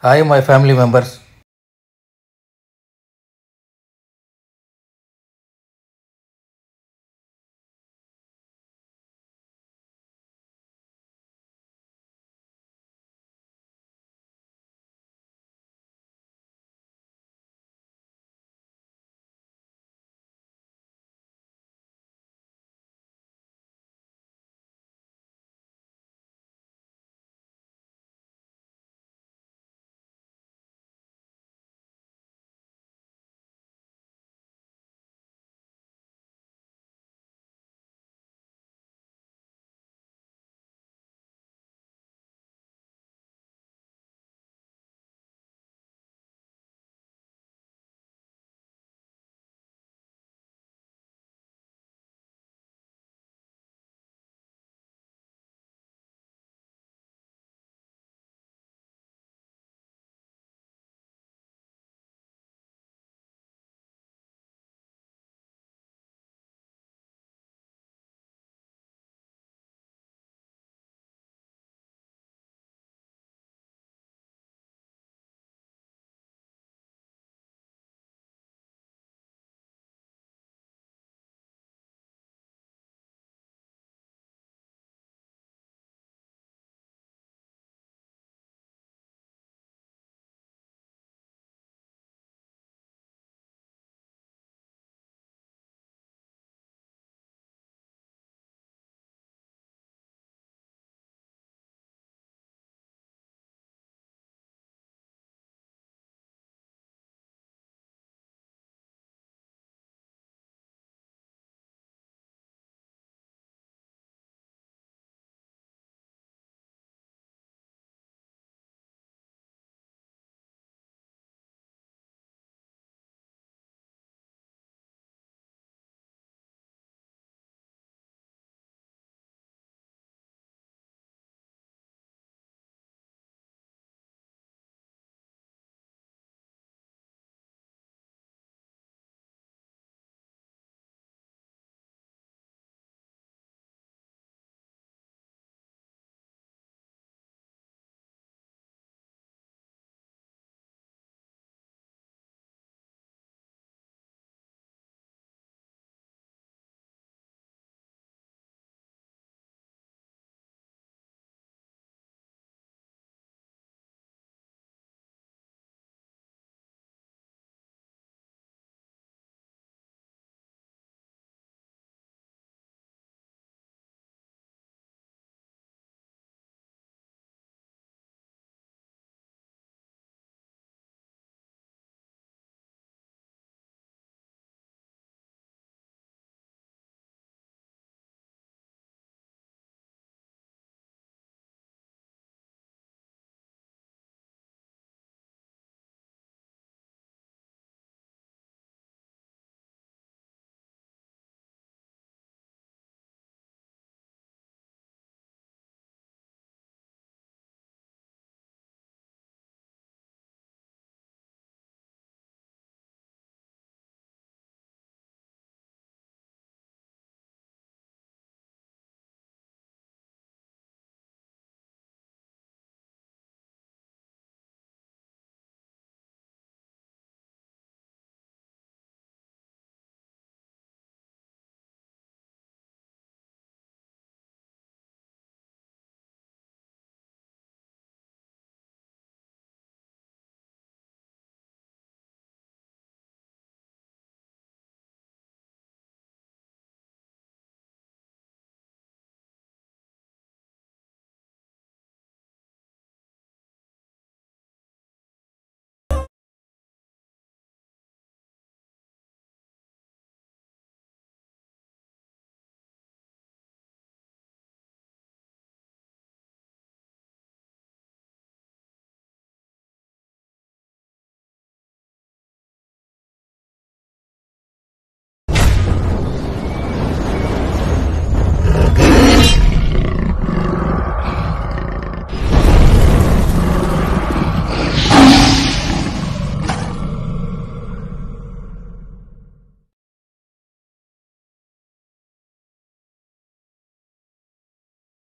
Hi, my family members.